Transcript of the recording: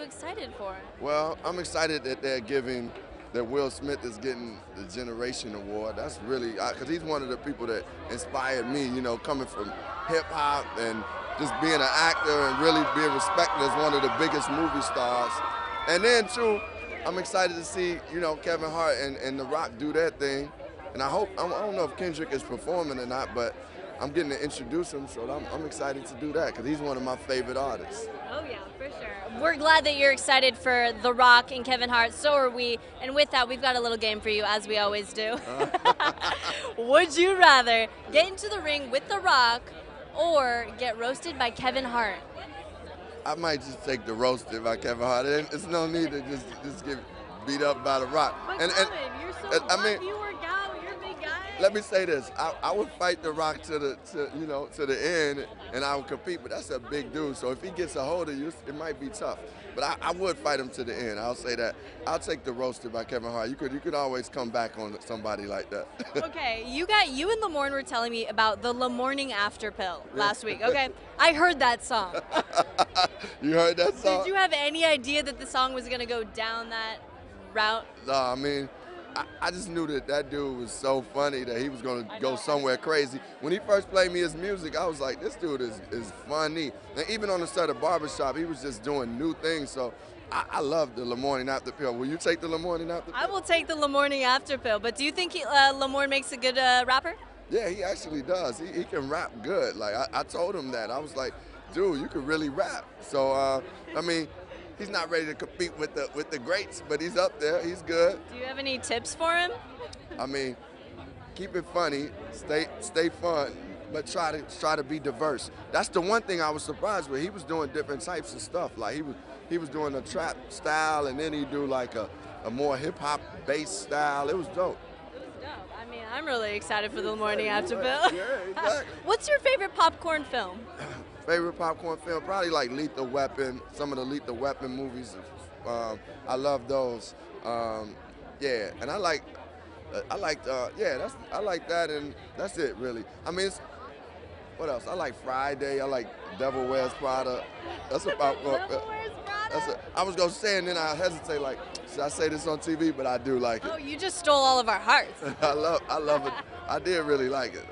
you excited for? Well, I'm excited that they're giving that Will Smith is getting the Generation Award. That's really because he's one of the people that inspired me. You know, coming from hip hop and just being an actor and really being respected as one of the biggest movie stars. And then too, I'm excited to see you know Kevin Hart and, and The Rock do that thing. And I hope I don't know if Kendrick is performing or not, but I'm getting to introduce him, so I'm, I'm excited to do that because he's one of my favorite artists. Oh yeah, for sure. We're glad that you're excited for The Rock and Kevin Hart. So are we. And with that, we've got a little game for you, as we always do. Uh. Would you rather get into the ring with The Rock or get roasted by Kevin Hart? I might just take the roasted by Kevin Hart. It's no need to just just get beat up by The Rock. But and, Kevin, and you're so and- I mean- you work out, you're a big guy. Let me say this: I, I would fight The Rock to the to you know to the end, and I would compete. But that's a big dude, so if he gets a hold of you, it might be tough. But I, I would fight him to the end. I'll say that. I'll take the roasted by Kevin Hart. You could you could always come back on somebody like that. Okay, you got you and Lamorne were telling me about the La Morning After pill last week. Okay, I heard that song. you heard that song? Did you have any idea that the song was gonna go down that route? No, I mean, I, I just knew that that dude was so funny that he was gonna go somewhere crazy. When he first played me his music, I was like, this dude is, is funny. And even on the set of Barbershop, he was just doing new things. So I, I love the La Morning After Pill. Will you take the La Morning After Pill? I will take the La Morning After pill, but do you think he, uh, Lamorne makes a good uh, rapper? Yeah, he actually does. He, he can rap good. Like I, I told him that. I was like, dude, you can really rap. So uh, I mean, he's not ready to compete with the with the greats, but he's up there. He's good. Do you have any tips for him? I mean, keep it funny, stay stay fun, but try to try to be diverse. That's the one thing I was surprised with. He was doing different types of stuff. Like he was he was doing a trap style, and then he do like a, a more hip hop based style. It was dope. It was dope. I mean, I'm really excited for the Morning After Bill. Yeah, exactly. What's your favorite popcorn film? Favorite popcorn film? Probably like Lethal Weapon. Some of the Lethal Weapon movies. Um, I love those. Um, yeah, and I like. uh, I like. Uh, yeah, that's. I like that, and that's it really. I mean, it's, what else? I like Friday. I like Devil Wears Prada. That's a popcorn. Devil Wears Prada? That's a, I was gonna say, and then I hesitate. Like, should I say this on TV? But I do like it. Oh, you just stole all of our hearts. I love. I love it. I did really like it.